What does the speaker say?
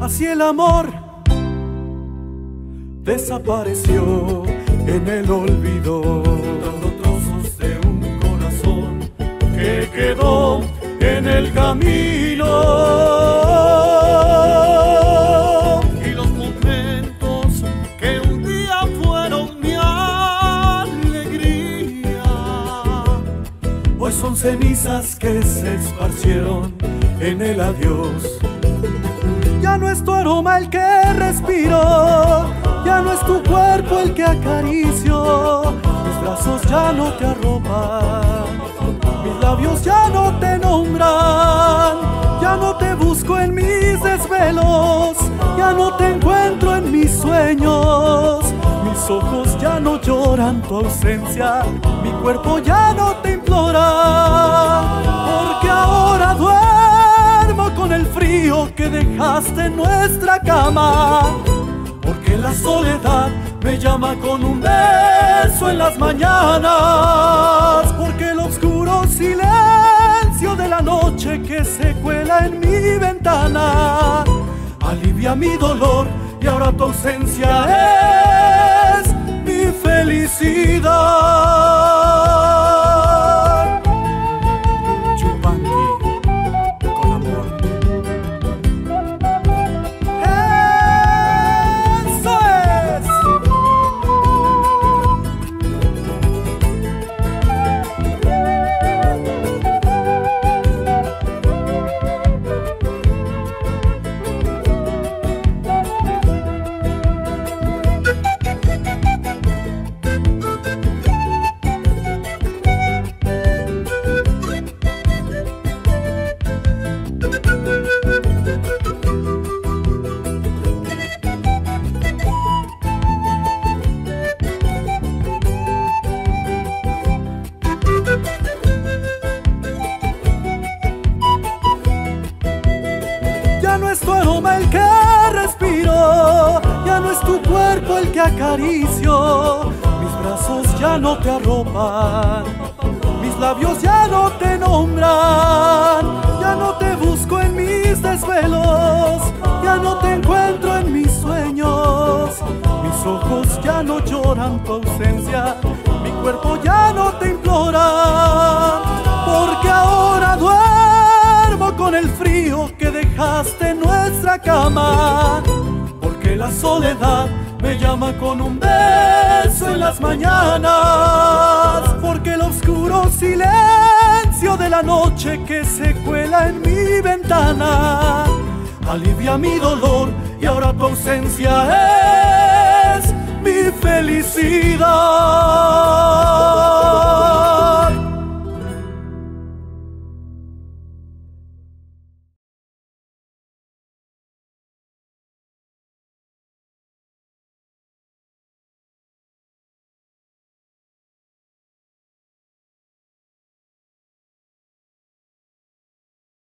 Así el amor desapareció en el olvido, dando trozos de un corazón que quedó en el camino. Cenizas que se esparcieron en el adiós. Ya no es tu aroma el que respiro, ya no es tu cuerpo el que acaricio, mis brazos ya no te arropan, mis labios ya no te nombran, ya no te busco en mis desvelos, ya no te encuentro en mis sueños, mis ojos ya no lloran tu ausencia, mi cuerpo ya no te implora, porque ahora duermo con el frío que dejaste en nuestra cama porque la soledad me llama con un beso en las mañanas, porque el oscuro silencio de la noche que se cuela en mi ventana alivia mi dolor y ahora tu ausencia es felicidad. Cuerpo el que acaricio. Mis brazos ya no te arropan, mis labios ya no te nombran, ya no te busco en mis desvelos, ya no te encuentro en mis sueños. Mis ojos ya no lloran tu ausencia, mi cuerpo ya no te implora, porque ahora duermo con el frío que dejaste en nuestra cama, porque la soledad me llama con un beso en las mañanas, porque el oscuro silencio de la noche que se cuela en mi ventana alivia mi dolor y ahora tu ausencia es mi felicidad.